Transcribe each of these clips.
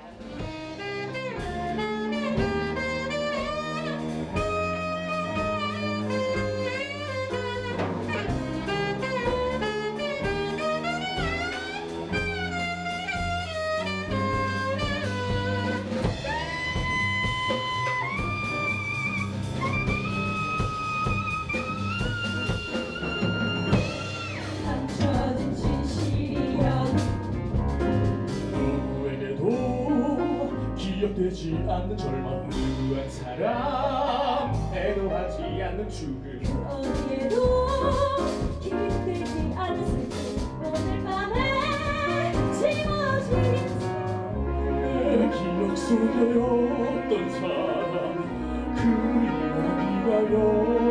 Bye. 되지 않는 절망 우울한 사람. 애도하지 않는 죽음 어디에도 오늘 밤에 지워진 내 기억 속에 어떤 사람 그리워기가요.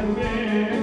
Amen.